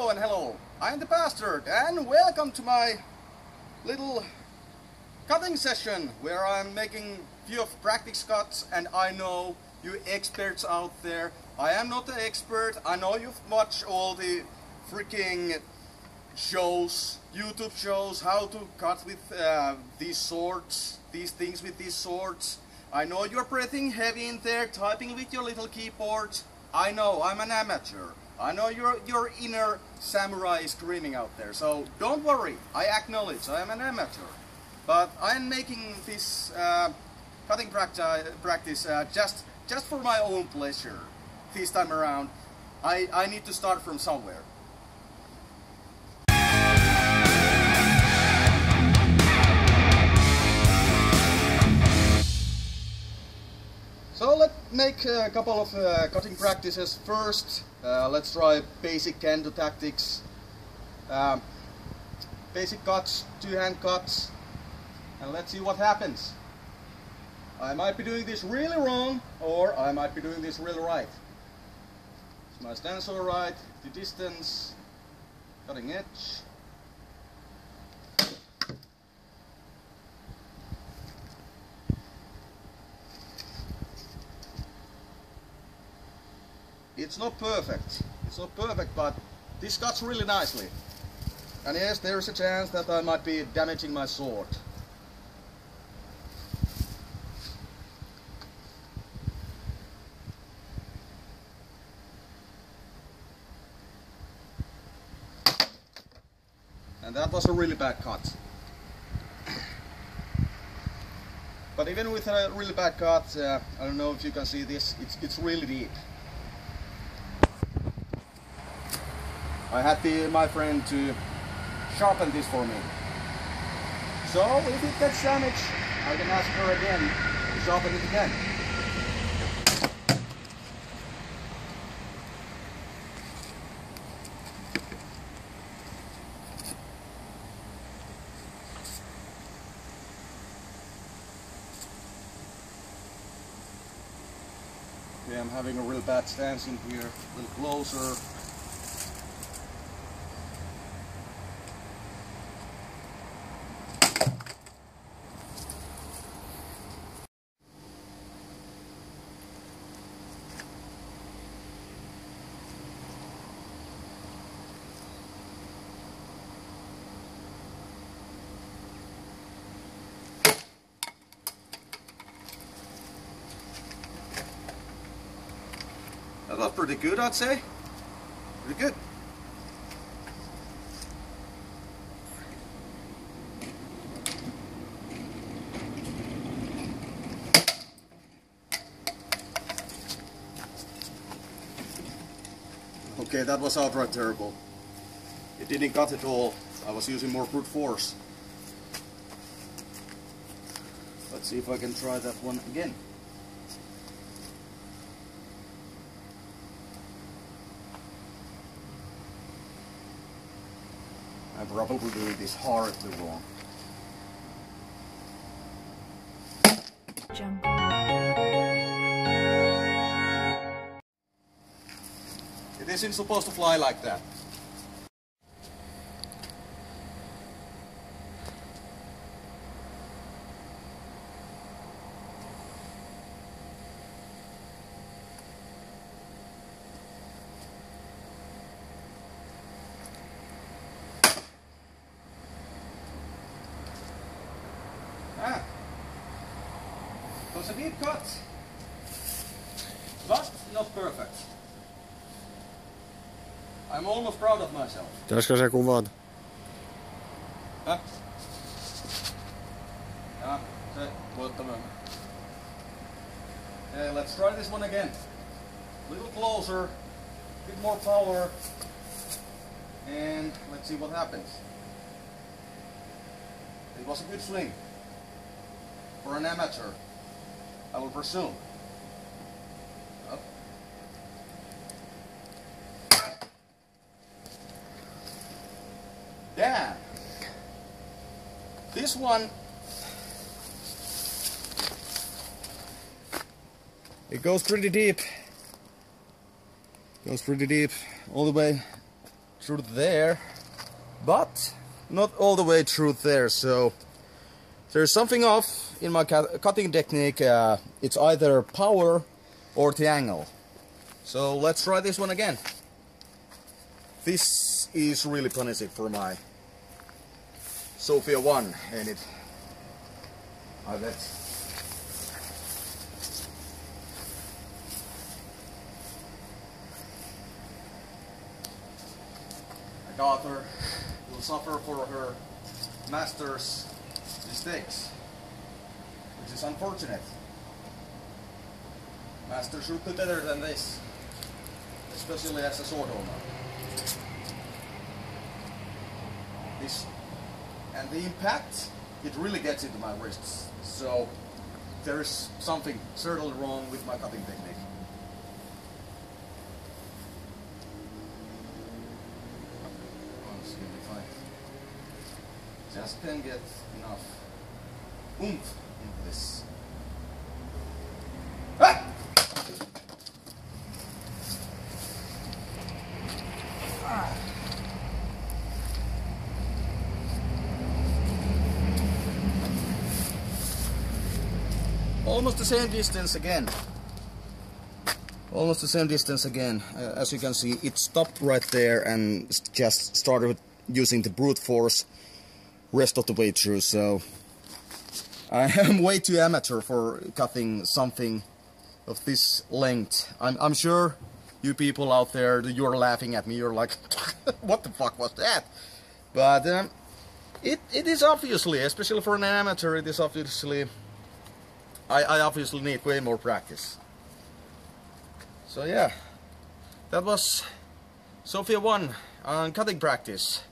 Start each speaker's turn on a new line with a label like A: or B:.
A: Hello and hello, I'm the Bastard and welcome to my little cutting session where I'm making few of practice cuts and I know you experts out there, I am not an expert, I know you've watched all the freaking shows, YouTube shows, how to cut with uh, these swords, these things with these swords. I know you're breathing heavy in there, typing with your little keyboard. I know, I'm an amateur. I know your, your inner samurai is screaming out there, so don't worry, I acknowledge I am an amateur. But I am making this uh, cutting practi practice uh, just, just for my own pleasure this time around. I, I need to start from somewhere. So let's make a couple of uh, cutting practices first. Uh, let's try basic kendo tactics. Um, basic cuts, two hand cuts, and let's see what happens. I might be doing this really wrong, or I might be doing this really right. So my stance all right, the distance, cutting edge. It's not perfect. It's not perfect, but this cuts really nicely. And yes, there is a chance that I might be damaging my sword. And that was a really bad cut. But even with a really bad cut, uh, I don't know if you can see this, it's, it's really deep. I had the, my friend to sharpen this for me. So if it gets damaged, I can ask her again to sharpen it again. Okay, I'm having a real bad stance in here, a little closer. That was pretty good, I'd say. Pretty good. Okay, that was outright terrible. It didn't cut at all. I was using more brute force. Let's see if I can try that one again. I'm probably doing this horribly wrong.
B: Jump.
A: It isn't supposed to fly like that. Ah, it was a deep cut, but not perfect. I'm almost proud of myself.
C: Pitäisikö se kuvata?
A: Huh? Yeah, se voittamaan. Yeah, let's try this one again. A little closer, a bit more power, and let's see what happens. It was a good swing for an amateur, I will presume. Damn. This one,
C: It goes pretty deep. Goes pretty deep, all the way
A: through there, but not all the way through there. So there's something off in my cutting technique. Uh, it's either power or the angle. So let's try this one again. This is really punishing for my Sophia 1 and it I bet my daughter will suffer for her master's mistakes which is unfortunate. Master should be better than this. Especially as a sword owner. This and the impact it really gets into my wrists. So there is something certainly wrong with my cutting technique. Just can get enough oomph into this. Ah! almost the same distance again. Almost the same distance again. Uh, as you can see it stopped right there and just started using the brute force rest of the way through so I am way too amateur for cutting something of this length I'm, I'm sure you people out there you're laughing at me you're like what the fuck was that but um, it, it is obviously especially for an amateur it is obviously I, I obviously need way more practice. So yeah, that was Sophia 1 on cutting practice.